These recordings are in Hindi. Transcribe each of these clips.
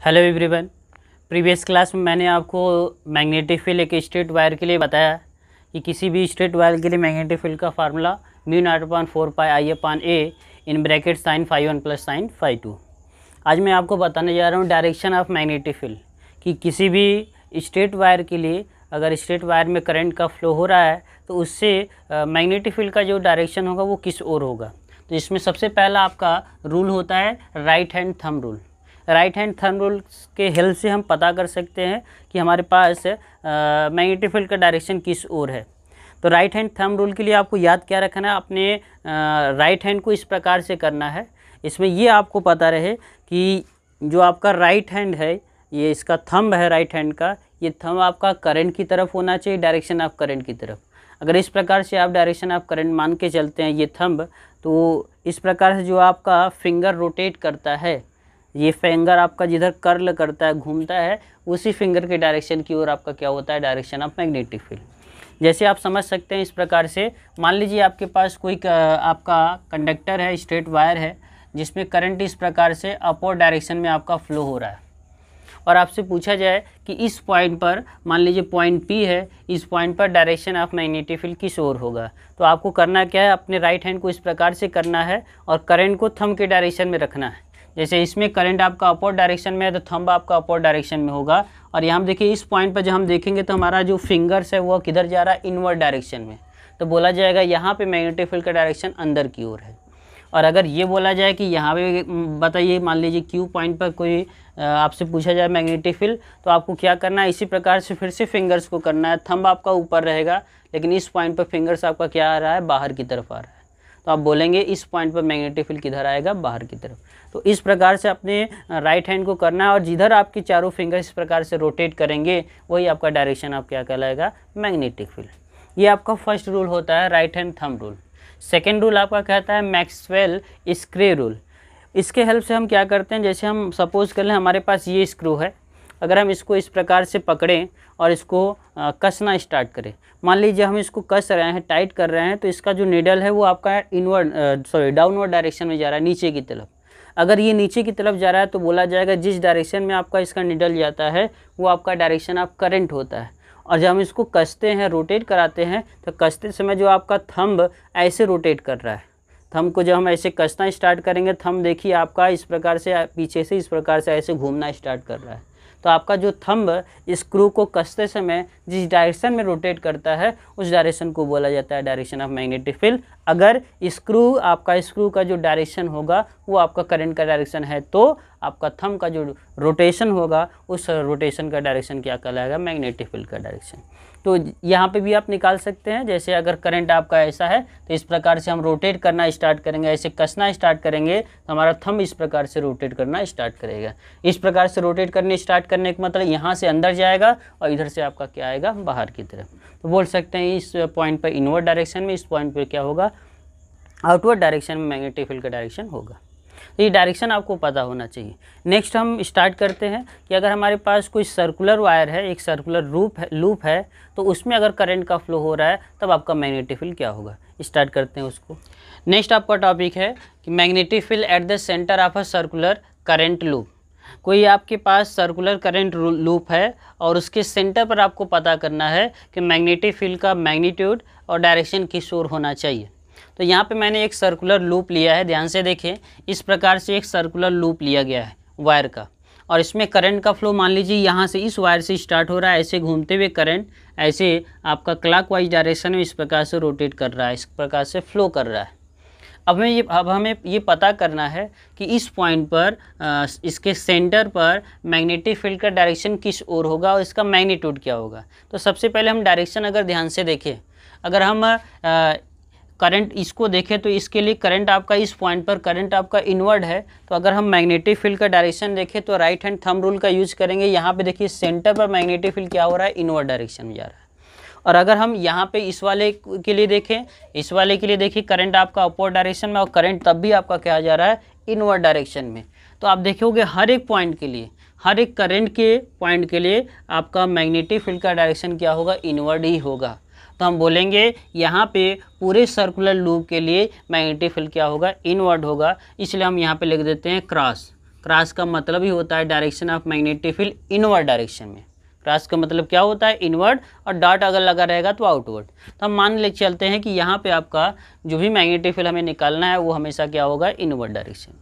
हेलो एवरीवन, प्रीवियस क्लास में मैंने आपको मैग्नेटिक फ़ील्ड एक स्ट्रेट वायर के लिए बताया कि किसी भी स्ट्रेट वायर के लिए मैग्नेटिक फ़ील्ड का formula mu naught upon four pi I upon A in bracket sine phi one plus sine phi two. आज मैं आपको बताने जा रहा हूँ डायरेक्शन ऑफ़ मैग्नेटिक फ़ील्ड कि किसी भी स्ट्रेट वायर के लिए अगर स्ट्रेट वायर में करंट का फ्लो हो रहा है तो उससे मैग्नेटिक फ़ील्ड का जो डायरेक्शन होगा वो किस ओर होगा। तो इसमें सबसे पहला आपका रूल होता है right hand thumb rule. Right hand thumb rule के हेल्प से हम पता कर सकते हैं कि हमारे पास मैग्नेटिक फ़ील्ड का डायरेक्शन किस ओर है। तो राइट हैंड थम रूल के लिए आपको याद क्या रखना है? अपने राइट हैंड को इस प्रकार से करना है। इसमें ये आपको पता रहे कि जो आपका राइट हैंड है, ये इसका थंब है राइट हैंड का, ये थंब आपका करंट की तरफ़ होना चाहिए, डायरेक्शन ऑफ़ करंट की तरफ़। अगर इस प्रकार से आप डायरेक्शन ऑफ़ करंट मान के चलते हैं ये थंब तो इस प्रकार से जो आपका फिंगर रोटेट करता है ये फिंगर आपका जिधर कर्ल करता है, घूमता है, उसी फिंगर के डायरेक्शन की ओर आपका क्या होता है? डायरेक्शन ऑफ़ मैग्नेटिक फ़ील्ड जैसे आप समझ सकते हैं इस प्रकार से, मान लीजिए आपके पास कोई आपका कंडक्टर है स्ट्रेट वायर है, जिसमें करंट इस प्रकार से अपोर डायरेक्शन में आपका फ्लो हो रहा है। और आपसे पूछा जाए कि इस पॉइंट पर, मान लीजिए पॉइंट पी है, इस पॉइंट पर डायरेक्शन ऑफ़ मैग्नेटिक फ़ील्ड किस ओर होगा? तो आपको करना क्या है? अपने राइट हैंड को इस प्रकार से करना है और करंट को थम के डायरेक्शन में रखना है। जैसे इसमें करंट आपका अपोर डायरेक्शन में है तो थंब आपका अपोर डायरेक्शन में होगा। और यहाँ देखिए, इस पॉइंट पर जब हम देखेंगे तो हमारा जो फिंगर्स है, वो किधर जा रहा है? इनवर्ड डायरेक्शन में। तो बोला जाएगा, यहाँ पे मैग्नेटिक फ़ील्ड का डायरेक्शन अंदर की ओर है। और अगर ये बोला जाए कि यहाँ पे बताइए, मान लीजिए क्यू पॉइंट पर कोई आपसे पूछा जाए मैग्नेटिक फ़ील्ड तो आपको क्या करना है? इसी प्रकार से फिर से फिंगर्स को करना है। थंब आपका ऊपर रहेगा, लेकिन इस पॉइंट पर फिंगर्स आपका क्या आ रहा है? बाहर की तरफ़ आ रहा है। तो आप बोलेंगे, इस पॉइंट पर मैग्नेटिक फ़ील्ड किधर आएगा? बाहर की तरफ़। तो इस प्रकार से अपने राइट हैंड को करना है और जिधर आपके चारों फिंगर इस प्रकार से रोटेट करेंगे, वही आपका डायरेक्शन आप क्या कहलाएगा? मैग्नेटिक फ़ील्ड ये आपका फ़र्स्ट रूल होता है right hand thumb rule second rule आपका कहता है मैक्सवेल स्क्रे रूल इसके हेल्प से हम क्या करते हैं? जैसे हम सपोज़ कर लें, हमारे पास ये स्क्रू है अगर हम इसको इस प्रकार से पकड़ें और इसको कसना स्टार्ट करें। मान लीजिए हम इसको कस रहे हैं, टाइट कर रहे हैं तो इसका जो निडल है वो आपका इनवर्ड सॉरी डाउनवर्ड डायरेक्शन में जा रहा है, नीचे की तरफ़। अगर ये नीचे की तरफ़ जा रहा है तो बोला जाएगा जिस डायरेक्शन में आपका इसका निडल जाता है, वो आपका डायरेक्शन आप करंट होता है। और जब हम इसको कसते हैं रोटेट कराते हैं तो कसते समय जो आपका थंब ऐसे रोटेट कर रहा है। थंब को जब हम ऐसे कसना स्टार्ट करेंगे थंब देखिए आपका इस प्रकार से, पीछे से इस प्रकार से ऐसे घूमना स्टार्ट कर रहा है। तो आपका जो थंब स्क्रू को कसते समय जिस डायरेक्शन में रोटेट करता है, उस डायरेक्शन को बोला जाता है डायरेक्शन ऑफ़ मैग्नेटिक फ़ील्ड अगर स्क्रू आपका स्क्रू का जो डायरेक्शन होगा, वो आपका करंट का डायरेक्शन है तो आपका थंब का जो रोटेशन होगा, उस रोटेशन का डायरेक्शन क्या कहलाएगा? मैग्नेटिक फ़ील्ड का डायरेक्शन तो यहाँ पे भी आप निकाल सकते हैं, जैसे अगर करंट आपका ऐसा है तो इस प्रकार से हम रोटेट करना स्टार्ट करेंगे, ऐसे कसना स्टार्ट करेंगे तो हमारा थंब इस प्रकार से रोटेट करना स्टार्ट करेगा. इस प्रकार से रोटेट करने स्टार्ट करने का मतलब यहाँ से अंदर जाएगा, और इधर से आपका क्या आएगा? बाहर की तरफ़. तो बोल सकते हैं इस पॉइंट पर इनवर्ड डायरेक्शन में, इस पॉइंट पर क्या होगा? आउटवर्ड डायरेक्शन में मैग्नेटिक फ़ील्ड का डायरेक्शन होगा। तो ये डायरेक्शन आपको पता होना चाहिए। नेक्स्ट हम स्टार्ट करते हैं कि अगर हमारे पास कोई सर्कुलर वायर है, एक सर्कुलर रूप है लूप है तो उसमें अगर करंट का फ्लो हो रहा है, तब आपका मैग्नेटिक फ़ील्ड क्या होगा? स्टार्ट करते हैं उसको। नेक्स्ट आपका टॉपिक है कि magnetic field at the centre of a circular current loop कोई आपके पास सर्कुलर करंट लूप है और उसके सेंटर पर आपको पता करना है कि मैग्नेटिक फ़ील्ड का मैग्नीट्यूड और डायरेक्शन किस ओर होना चाहिए। तो यहाँ पे मैंने एक सर्कुलर लूप लिया है, ध्यान से देखें, इस प्रकार से एक सर्कुलर लूप लिया गया है वायर का। और इसमें करंट का फ्लो मान लीजिए, यहाँ से इस वायर से स्टार्ट हो रहा है, ऐसे घूमते हुए करंट ऐसे आपका क्लॉक वाइज डायरेक्शन में इस प्रकार से रोटेट कर रहा है, इस प्रकार से फ्लो कर रहा है। अब हमें ये, अब हमें ये पता करना है कि इस पॉइंट पर इसके सेंटर पर मैग्नेटिक फ़ील्ड का डायरेक्शन किस ओर होगा और इसका मैग्नीट्यूड क्या होगा। तो सबसे पहले हम डायरेक्शन अगर ध्यान से देखें, अगर हम करंट इसको देखें तो इसके लिए करंट आपका इस पॉइंट पर करंट आपका इनवर्ड है। तो अगर हम मैग्नेटिक फ़ील्ड का डायरेक्शन देखें तो राइट हैंड थम रूल का यूज़ करेंगे। यहाँ पे देखिए सेंटर पर मैग्नेटिक फ़ील्ड क्या हो रहा है? इनवर्ड डायरेक्शन में जा रहा है। और अगर हम यहाँ पे इस वाले के लिए देखें, इस वाले के लिए देखिए करंट आपका अपोर डायरेक्शन में और करंट तब भी आपका क्या जा रहा है? इनवर्ड डायरेक्शन में। तो आप देखोगे हर एक पॉइंट के लिए, हर एक करंट के पॉइंट के लिए आपका मैग्नेटिक फ़ील्ड का डायरेक्शन क्या होगा? इनवर्ड ही होगा। तो हम बोलेंगे यहाँ पे पूरे सर्कुलर लूप के लिए मैग्नेटिक फ़ील्ड क्या होगा? इनवर्ड होगा। इसलिए हम यहाँ पे लिख देते हैं क्रॉस क्रॉस का मतलब ही होता है direction of magnetic field inward direction में। क्रॉस का मतलब क्या होता है? इनवर्ड और डॉट अगर लगा रहेगा तो आउटवर्ड तो हम मान ले चलते हैं कि यहाँ पे आपका जो भी मैग्नेटिक फ़ील्ड हमें निकालना है, वो हमेशा क्या होगा? इनवर्ड डायरेक्शन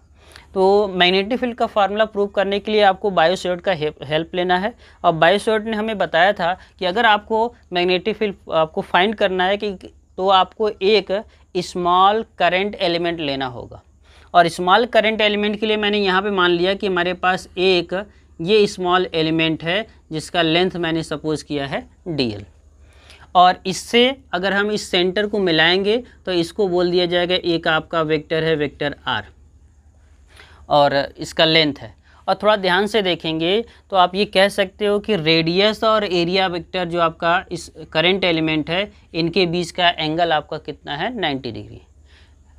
तो मैग्नेटिक फ़ील्ड का फार्मूला प्रूव करने के लिए आपको बायोसोट का हेल्प लेना है। और बायोसोट ने हमें बताया था कि अगर आपको मैग्नेटिक फ़ील्ड आपको फाइंड करना है कि तो आपको एक स्मॉल करंट एलिमेंट लेना होगा। और स्मॉल करंट एलिमेंट के लिए मैंने यहाँ पे मान लिया कि हमारे पास एक ये स्मॉल एलिमेंट है, जिसका लेंथ मैंने सपोज़ किया है डीएल और इससे अगर हम इस सेंटर को मिलाएँगे तो इसको बोल दिया जाएगा एक आपका वेक्टर है वेक्टर आर और इसका लेंथ है। और थोड़ा ध्यान से देखेंगे तो आप ये कह सकते हो कि रेडियस और एरिया वेक्टर जो आपका इस करंट एलिमेंट है, इनके बीच का एंगल आपका कितना है 90 डिग्री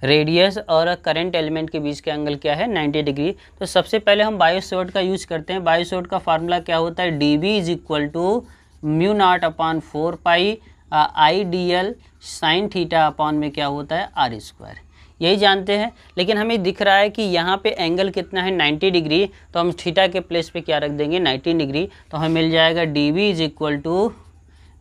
रेडियस और करंट एलिमेंट के बीच का एंगल क्या है? 90 डिग्री तो सबसे पहले हम बायोसोट का यूज़ करते हैं। बायोसोट का फार्मूला क्या होता है? D B is equal to mu naught upon four pi I D L sine theta upon में क्या होता है? आर स्क्वायर यही जानते हैं। लेकिन हमें दिख रहा है कि यहाँ पे एंगल कितना है? 90 डिग्री तो हम थीटा के प्लेस पे क्या रख देंगे? 90 डिग्री तो हमें मिल जाएगा D V is equal to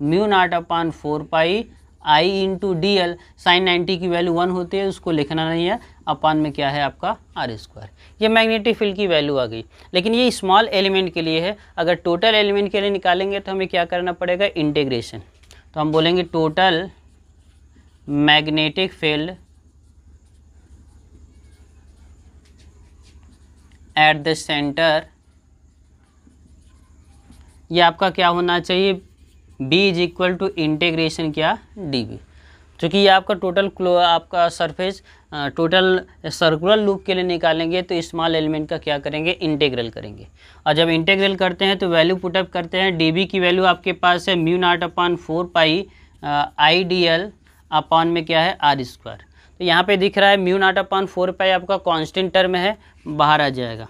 mu naught upon four pi I into D L sine ninety की वैल्यू वन होती है, उसको लिखना नहीं है। अपान में क्या है आपका? आर स्क्वायर ये मैग्नेटिक फ़ील्ड की वैल्यू आ गई। लेकिन ये स्मॉल एलिमेंट के लिए है। अगर टोटल एलिमेंट के लिए निकालेंगे तो हमें क्या करना पड़ेगा? इंटीग्रेशन तो हम बोलेंगे total magnetic field at the centre ये आपका क्या होना चाहिए? B is equal to integration क्या डी बी चूँकि ये आपका टोटल आपका सरफेस टोटल सर्कुलर लूप के लिए निकालेंगे तो स्मॉल एलिमेंट का क्या करेंगे? इंटेग्रल करेंगे। और जब इंटेग्रल करते हैं तो वैल्यू पुटअप करते हैं। डीबी की वैल्यू आपके पास है mu naught upon four pi I D L upon में क्या है? आर स्क्वायर तो यहाँ पे दिख रहा है mu naught upon four pi आपका कांस्टेंट टर्म है, बाहर आ जाएगा।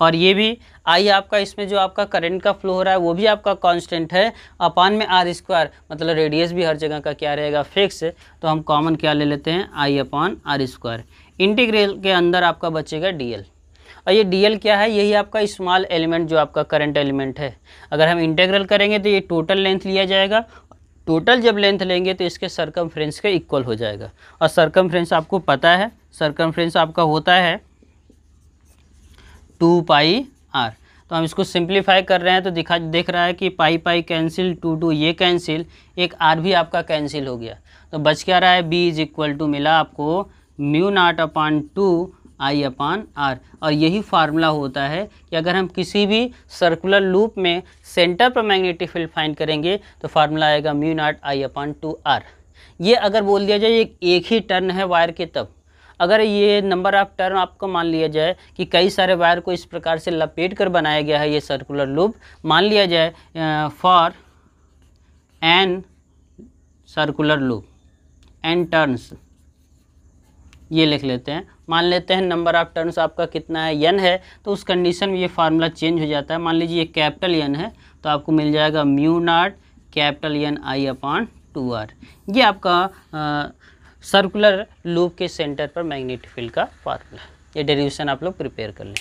और ये भी आई आपका इसमें जो आपका करंट का फ्लो हो रहा है, वो भी आपका कांस्टेंट है। अपान में आर स्क्वायर मतलब रेडियस भी हर जगह का क्या रहेगा? फिक्स तो हम कॉमन क्या ले लेते हैं? I upon R square integral के अंदर आपका बचेगा डीएल और ये डीएल क्या है? यही आपका स्मॉल एलिमेंट जो आपका करंट एलिमेंट है। अगर हम इंटीग्रल करेंगे तो ये टोटल लेंथ लिया जाएगा। टोटल जब लेंथ लेंगे तो इसके सरकमफ्रेंस के इक्वल हो जाएगा। और सरकमफ्रेंस आपको पता है सरकमफ्रेंस आपका होता है टू पाई आर। तो हम इसको सिंप्लीफाई कर रहे हैं तो दिखा देख रहा है कि pi pi cancel two two ये कैंसिल एक आर भी आपका कैंसिल हो गया। तो बच क्या रहा है? बी इज़ इक्वल टू मिला आपको mu naught upon two I upon R. और यही फार्मूला होता है कि अगर हम किसी भी सर्कुलर लूप में सेंटर पर मैग्नेटिक फ़ील्ड फाइंड करेंगे तो फार्मूला आएगा mu naught I upon two R. ये अगर बोल दिया जाए एक, एक ही टर्न है वायर के तब। अगर ये नंबर ऑफ़ टर्न आपको मान लिया जाए कि कई सारे वायर को इस प्रकार से लपेट कर बनाया गया है ये सर्कुलर लूप, मान लिया जाए for N circular loop N turns ये लिख लेते हैं। मान लेते हैं नंबर ऑफ़ टर्न्स आपका कितना है? यन है तो उस कंडीशन में ये फार्मूला चेंज हो जाता है। मान लीजिए ये कैपिटल यन है तो आपको मिल जाएगा mu naught capital N I upon two R ये आपका सर्कुलर लूप के सेंटर पर मैग्नेटिक फ़ील्ड का फार्मूला। ये डेरिवेशन आप लोग प्रिपेयर कर लें।